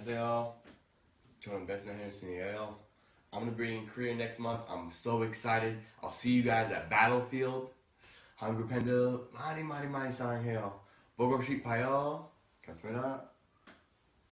안녕하세요. 저는 Henderson I'm gonna be in Korea next month. I'm so excited. I'll see you guys at Battlefield. 한국 팬들 많이 많이 많이 사랑해요. 보고 싶어요. 감사합니다.